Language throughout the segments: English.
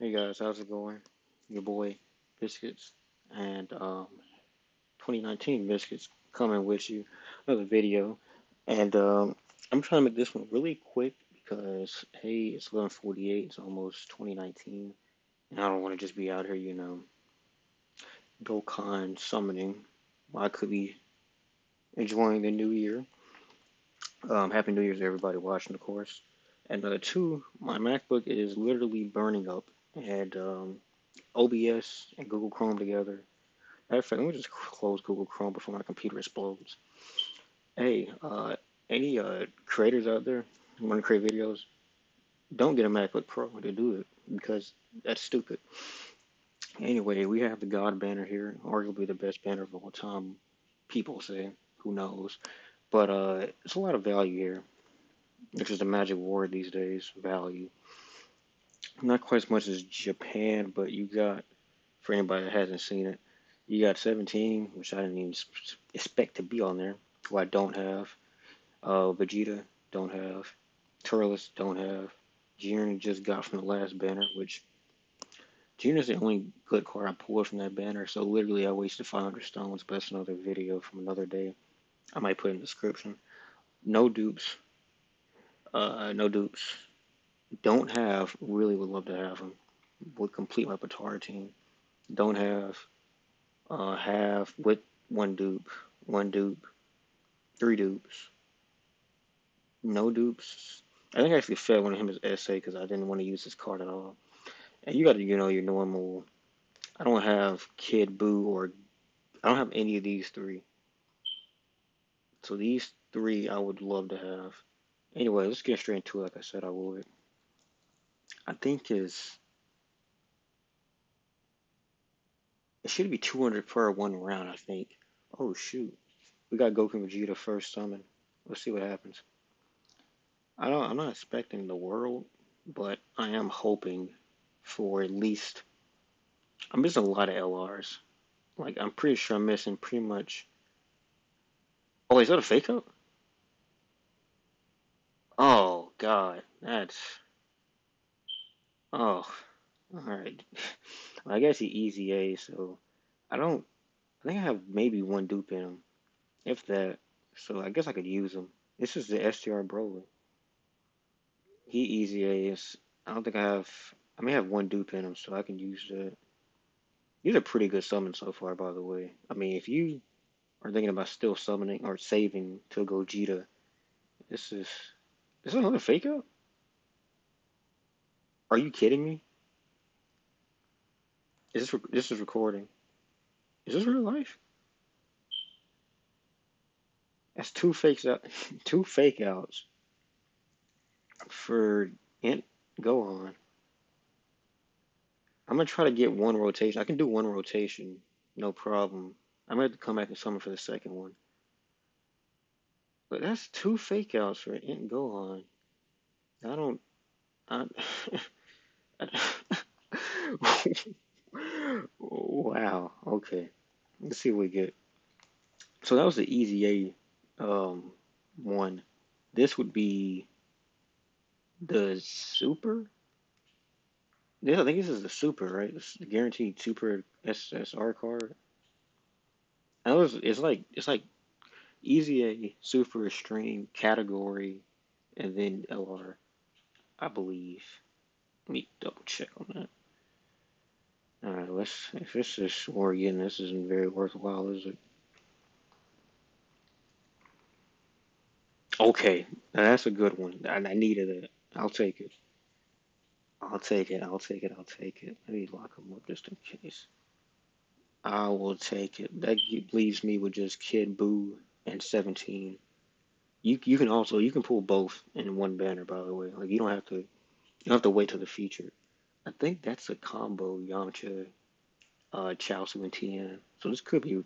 Hey guys, how's it going? Your boy Biscuits and um, 2019 Biscuits coming with you another video, and um, I'm trying to make this one really quick because hey, it's 11:48, it's almost 2019, and I don't want to just be out here, you know, Dokkan summoning. I could be enjoying the new year. Um, Happy New Year to everybody watching, of course. And uh, two, my MacBook is literally burning up, and um, OBS and Google Chrome together. Matter of fact, let me just close Google Chrome before my computer explodes. Hey, uh, any uh, creators out there who want to create videos, don't get a MacBook Pro to do it because that's stupid. Anyway, we have the God banner here, arguably the best banner of all time. People say, who knows? But uh, it's a lot of value here, which is the magic word these days. Value. Not quite as much as Japan, but you got for anybody that hasn't seen it, you got 17, which I didn't even expect to be on there. Who I don't have. Uh, Vegeta don't have. Turles don't have. Jiren just got from the last banner, which Jiren is the only good card I pulled from that banner. So literally, I wasted 500 stones. But that's another video from another day. I might put in the description. No dupes. Uh, no dupes. Don't have. Really would love to have them. Would complete my Potara team. Don't have. Uh, have with one dupe. One dupe. Three dupes. No dupes. I think I actually failed one of him as SA because I didn't want to use this card at all. And you got to, you know, your normal. I don't have Kid Buu or I don't have any of these three. So these three I would love to have. Anyway, let's get straight into it. Like I said, I would. I think is it should be 200 per one round. I think. Oh shoot, we got Goku and Vegeta first summon. Let's see what happens. I don't. I'm not expecting the world, but I am hoping for at least. I'm missing a lot of LRs. Like I'm pretty sure I'm missing pretty much. Oh, is that a fake out? Oh God, that's. Oh, all right. Well, I guess he easy A, so I don't. I think I have maybe one dupe in him, if that. So I guess I could use him. This is the STR Broly. He easy A is. I don't think I have. I may have one dupe in him, so I can use that. These are pretty good summons so far, by the way. I mean, if you are thinking about still summoning or saving to Gogeta, this is. This is another fake out? Are you kidding me? Is this this is recording? Is this real life? That's two fakes out, two fake outs for Int Gohan. I'm gonna try to get one rotation. I can do one rotation, no problem. I'm gonna have to come back and summon for the second one. But that's two fake outs for Int Gohan. I don't. I, wow. Okay. Let's see what we get. So that was the easy A um, one. This would be the super. Yeah, I think this is the super, right? Is the guaranteed super SSR card. And it was, it's like it's like easy A, super extreme category, and then LR, I believe. Let me double check on that. All right, let's. If this is Oregon, this isn't very worthwhile, is it? Okay, now that's a good one. I, I needed it. I'll take it. I'll take it. I'll take it. I'll take it. Let me lock them up just in case. I will take it. That leaves me with just Kid Buu and 17. You you can also you can pull both in one banner. By the way, like you don't have to you don't have to wait till the future. I think that's a combo Yamcha, uh, Chiaotzu, and Tien. So this could be.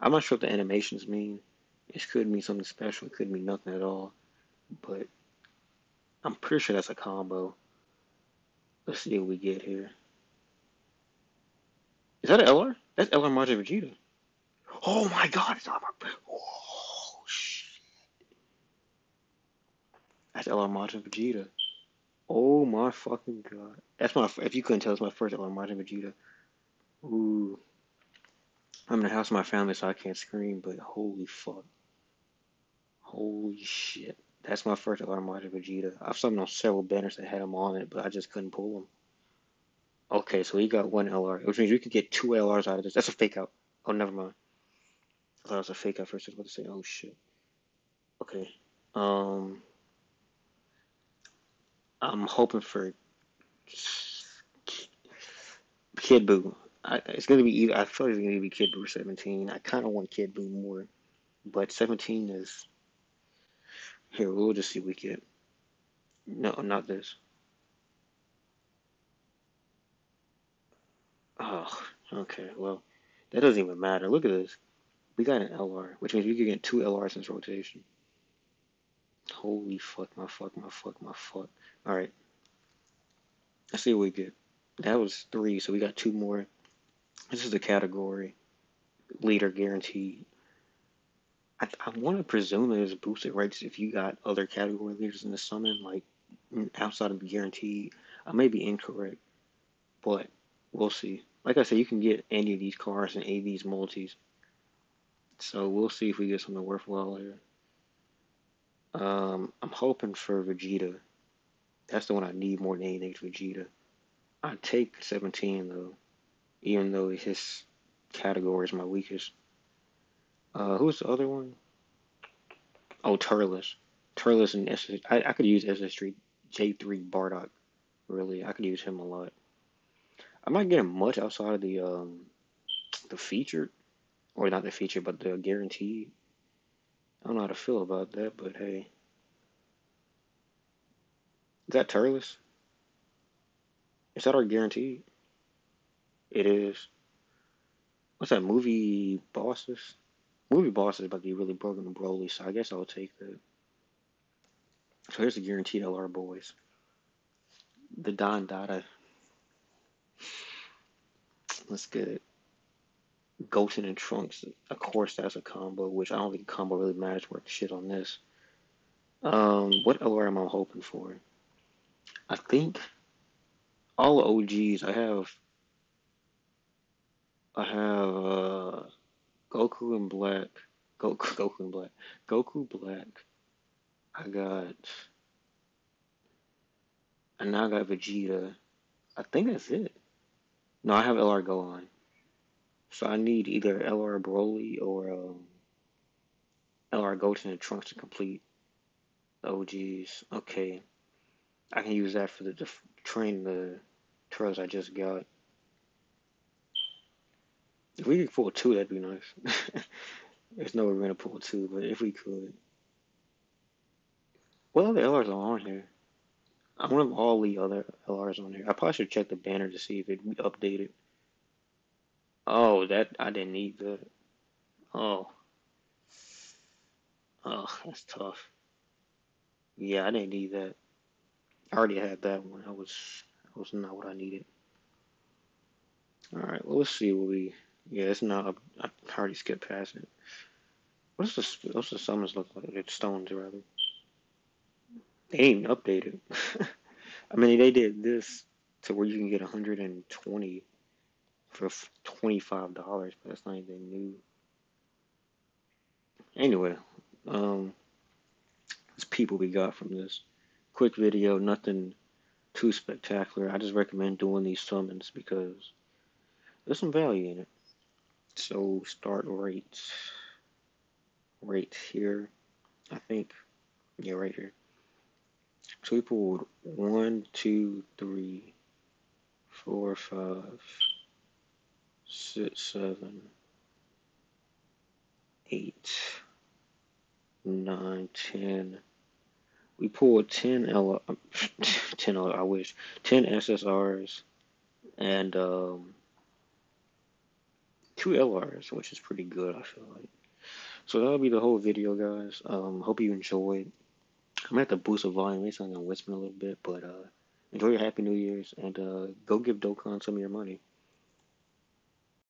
I'm not sure what the animations mean. This could mean something special. It could mean nothing at all. But I'm pretty sure that's a combo. Let's see what we get here. Is that an LR? That's LR Majin Vegeta. Oh my god, it's LR. Oh shit. That's LR Majin Vegeta. Oh my fucking god. That's my, if you couldn't tell, it's my first LR Majin Vegeta. Ooh. I'm in the house of my family, so I can't scream, but holy fuck. Holy shit. That's my first LR Majin Vegeta. I've seen on several banners that had him on it, but I just couldn't pull them. Okay, so he got one LR, which means we could get two LRs out of this. That's a fake out. Oh, never mind. I thought it was a fake out first. I was about to say, oh shit. Okay. Um, I'm hoping for Kid Buu. I, it's gonna be either. I feel like it's gonna be Kid Buu 17. I kind of want Kid Buu more, but 17 is. Here, we'll just see we get. No, not this. Oh, okay. Well, that doesn't even matter. Look at this. We got an LR, which means we could get two LRs in rotation. Holy fuck, my fuck, my fuck, my fuck. Alright. Let's see what we get. That was three, so we got two more. This is the category. Leader guaranteed. I, I want to presume it's boosted rates if you got other category leaders in the summon, like outside of the guaranteed. I may be incorrect, but we'll see. Like I said, you can get any of these cars and any of these multis. So we'll see if we get something worthwhile here. Um, I'm hoping for Vegeta. That's the one I need more than anything, Vegeta. I take 17 though, even though his category is my weakest. Uh, who's the other one? Oh, Turles. Turles and SS. I, I could use SS3 J3 Bardock. Really, I could use him a lot. I'm not getting much outside of the um the featured, or not the featured, but the guaranteed. I don't know how to feel about that, but hey. Is that Turles? Is that our guaranteed? It is. What's that movie bosses? Movie bosses is about to be really broken and Broly, so I guess I'll take that. So here's the guaranteed LR boys. The Don Dada. Let's get it. Goten and Trunks. Of course, that's a combo, which I don't think combo really matters worth shit on this. Um, what LR am I hoping for? I think all OGs. I have. I have uh, Goku in black. Goku, Goku in black. Goku black. I got. And now I got Vegeta. I think that's it. No, I have LR Gohan. So I need either LR Broly or um, LR Goten and Trunks to complete the OGs. Okay. I can use that for the to train the Turles I just got. If we could pull two, that'd be nice. There's no way we're gonna pull two, but if we could. What other LRs are on here? Oh. I want all the other LRs on here. I probably should check the banner to see if it we updated. Oh, that I didn't need that. Oh. Oh, that's tough. Yeah, I didn't need that. I already had that one. That was that was not what I needed. All right, well, let's see what we. Yeah, it's not. I already skipped past it. What's the what's the summons look like? It's stones rather. They ain't updated. I mean, they did this to where you can get 120 for $25, but that's not even new. Anyway, um, it's people we got from this quick video, nothing too spectacular. I just recommend doing these summons because there's some value in it. So start right, right here, I think. Yeah, right here. So we pulled one, two, three, four, five, six, seven, eight, nine, ten. We pulled 10 L, 10 L, I wish, 10 SSRs and um, two LRs, which is pretty good, I feel like. So that'll be the whole video, guys. Um, hope you enjoyed. I'm gonna have to boost the volume. Maybe I'm gonna whisper a little bit, but uh, enjoy your Happy New Year's and uh, go give Dokkan some of your money.